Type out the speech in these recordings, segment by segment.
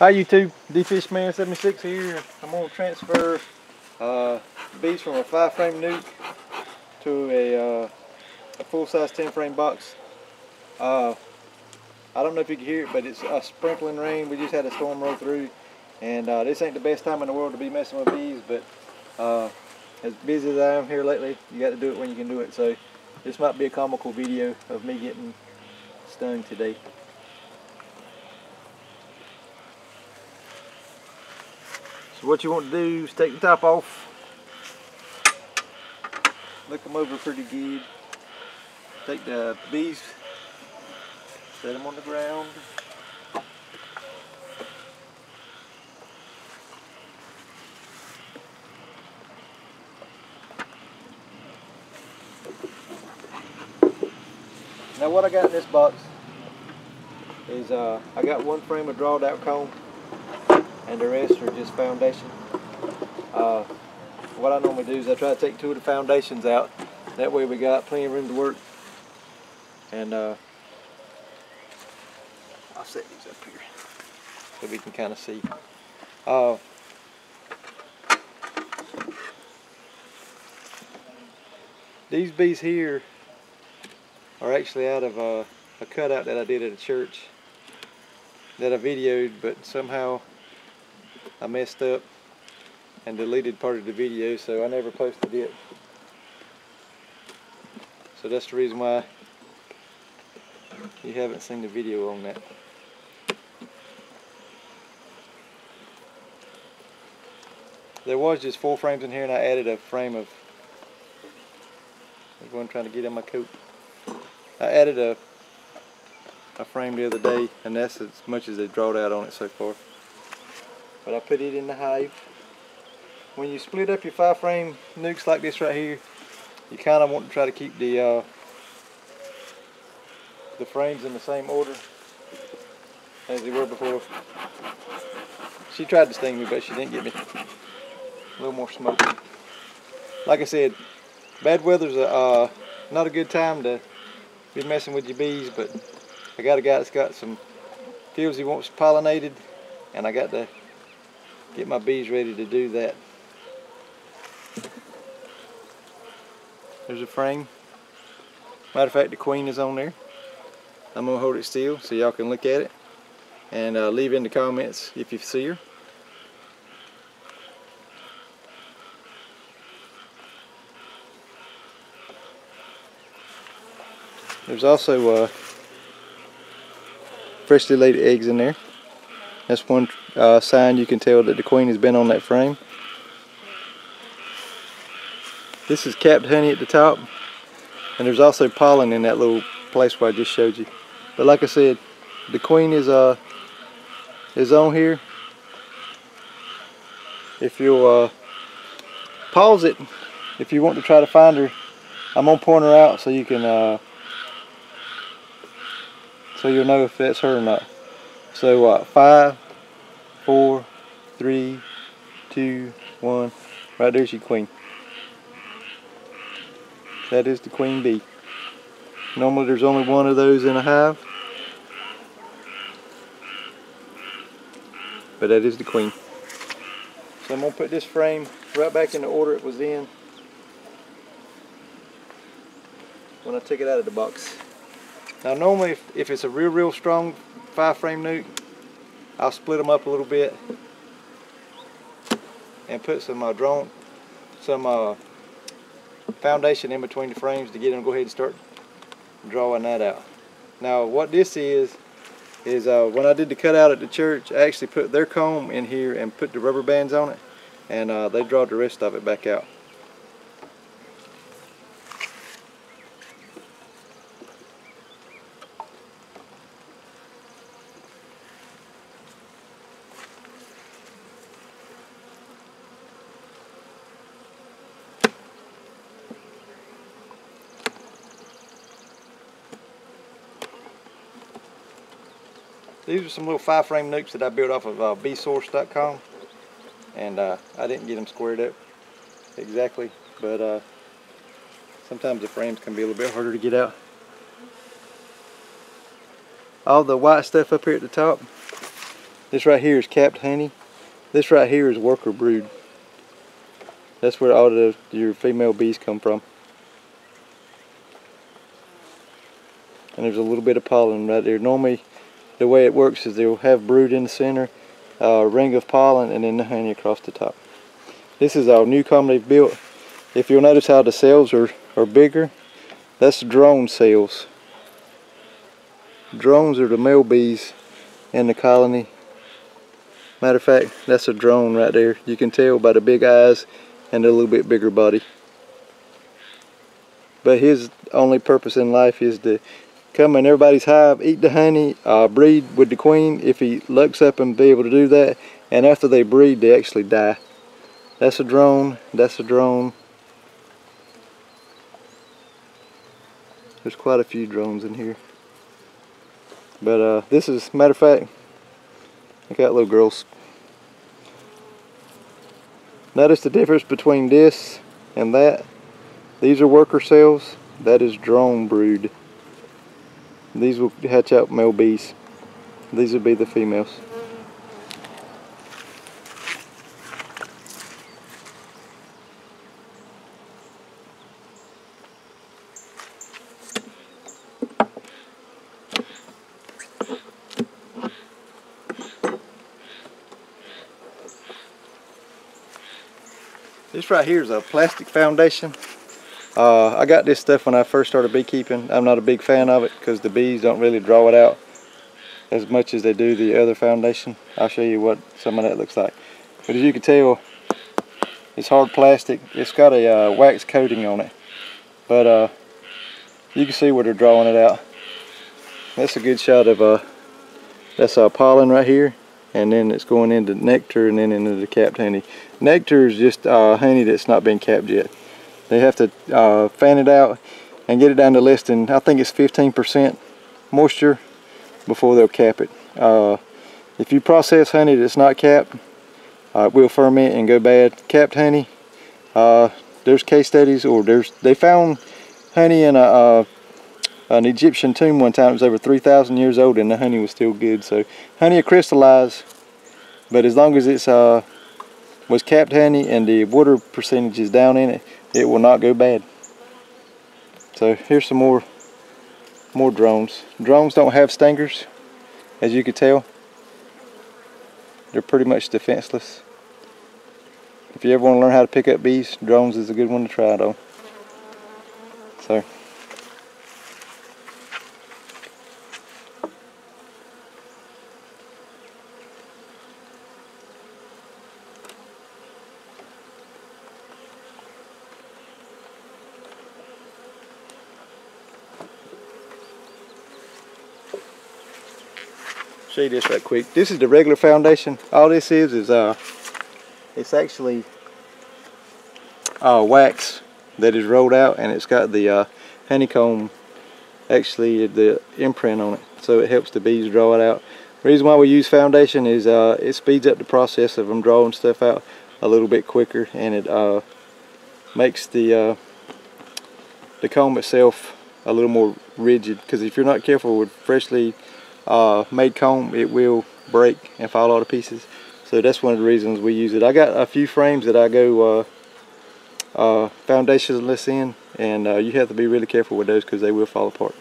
Hi YouTube, DFishman76 here. I'm going to transfer uh, bees from a 5 frame nuc to a, uh, a full size 10 frame box. Uh, I don't know if you can hear it, but it's a sprinkling rain. We just had a storm roll through and uh, this ain't the best time in the world to be messing with bees, but uh, as busy as I am here lately, you got to do it when you can do it. So this might be a comical video of me getting stung today. So what you want to do is take the top off, look them over pretty good, take the bees, set them on the ground, Now what I got in this box is uh, I got one frame of drawed out comb and the rest are just foundation. Uh, what I normally do is I try to take two of the foundations out. That way we got plenty of room to work. And uh, I'll set these up here so we can kind of see. Uh, these bees here are actually out of a, a cutout that I did at a church that I videoed, but somehow I messed up and deleted part of the video, so I never posted it. So that's the reason why you haven't seen the video on that. There was just four frames in here and I added a frame of, there's one trying to get in my coat. I added a, a frame the other day and that's as much as they've drawed out on it so far but I put it in the hive. When you split up your five frame nucs like this right here, you kind of want to try to keep the uh, the frames in the same order as they were before. She tried to sting me, but she didn't get me. A little more smoke. Like I said, bad weather's a, uh, not a good time to be messing with your bees, but I got a guy that's got some fields he wants pollinated, and I got to get my bees ready to do that. There's a frame. Matter of fact, the queen is on there. I'm going to hold it still so y'all can look at it and uh, leave in the comments if you see her. There's also uh, freshly laid eggs in there. That's one uh, sign you can tell that the queen has been on that frame. This is capped honey at the top and there's also pollen in that little place where I just showed you. But like I said, the queen is uh is on here. If you uh, pause it, if you want to try to find her, I'm gonna point her out so you can uh, so you'll know if that's her or not. So uh, five, four, three, two, one. Right there's your queen. That is the queen bee. Normally there's only one of those in a hive. But that is the queen. So I'm going to put this frame right back in the order it was in when I took it out of the box. Now normally if, if it's a real real strong five frame nuc I'll split them up a little bit and put some uh, drone some uh, foundation in between the frames to get them to go ahead and start drawing that out. Now what this is is uh, when I did the cutout at the church I actually put their comb in here and put the rubber bands on it and uh, they draw the rest of it back out. These are some little five frame nucs that I built off of uh, beesource.com and uh, I didn't get them squared up exactly but uh, sometimes the frames can be a little bit harder to get out. All the white stuff up here at the top This right here is capped honey. This right here is worker brood. That's where all the your female bees come from. And there's a little bit of pollen right there. Normally, the way it works is they'll have brood in the center, a uh, ring of pollen, and then the honey across the top. This is our new comb built. If you'll notice how the cells are, are bigger, that's drone cells. Drones are the male bees in the colony. Matter of fact, that's a drone right there. You can tell by the big eyes and a little bit bigger body. But his only purpose in life is to come in everybody's hive, eat the honey, uh, breed with the queen if he looks up and be able to do that. And after they breed, they actually die. That's a drone, that's a drone. There's quite a few drones in here. But uh, this is, matter of fact, look at little girls. Notice the difference between this and that. These are worker cells. That is drone brood. These will hatch out male bees. These will be the females. This right here is a plastic foundation. Uh, I got this stuff when I first started beekeeping. I'm not a big fan of it because the bees don't really draw it out as much as they do the other foundation. I'll show you what some of that looks like. But as you can tell, it's hard plastic. It's got a uh, wax coating on it. But uh, you can see where they're drawing it out. That's a good shot of uh, that's uh, pollen right here and then it's going into nectar and then into the capped honey. Nectar is just uh, honey that's not been capped yet. They have to uh, fan it out and get it down to less than, I think it's 15% moisture before they'll cap it. Uh, if you process honey that's not capped, uh, it will ferment and go bad. Capped honey, uh, there's case studies or there's, they found honey in a, uh, an Egyptian tomb one time. It was over 3,000 years old and the honey was still good. So honey will crystallize, but as long as it's was capped honey and the water percentage is down in it, it will not go bad. So here's some more more drones. Drones don't have stingers, as you can tell. They're pretty much defenseless. If you ever want to learn how to pick up bees, drones is a good one to try though. So show you this right quick. This is the regular foundation. All this is is uh, it's actually uh, wax that is rolled out, and it's got the uh, honeycomb, actually the imprint on it, so it helps the bees draw it out. Reason why we use foundation is uh, it speeds up the process of them drawing stuff out a little bit quicker, and it uh, makes the uh, the comb itself a little more rigid. Because if you're not careful with freshly uh, made comb, it will break and fall all to pieces. So that's one of the reasons we use it. I got a few frames that I go uh, uh, foundationless in, and uh, you have to be really careful with those because they will fall apart.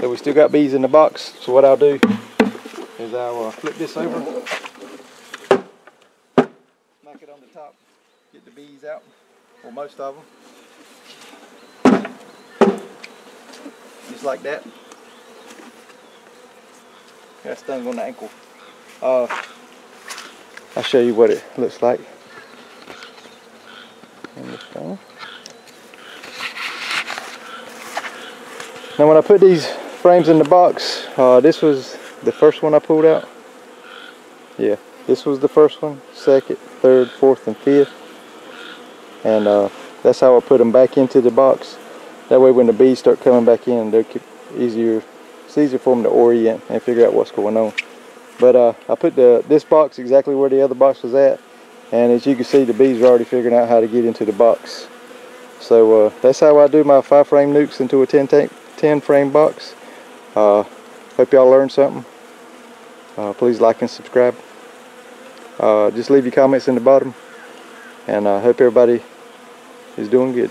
So we still got bees in the box. So what I'll do is I'll uh, flip this over, knock it on the top, get the bees out, or most of them. Just like that. Got stung on the ankle. Uh, I'll show you what it looks like. Now when I put these frames in the box. Uh, this was the first one I pulled out. Yeah, this was the first one, second, third, fourth, and fifth. And uh, that's how I put them back into the box. That way when the bees start coming back in, they're easier, it's easier for them to orient and figure out what's going on. But uh, I put the this box exactly where the other box was at. And as you can see, the bees are already figuring out how to get into the box. So uh, that's how I do my five frame nucs into a 10, tank, 10 frame box. Uh, hope y'all learned something. Uh, please like and subscribe. Uh, just leave your comments in the bottom. And I hope everybody is doing good.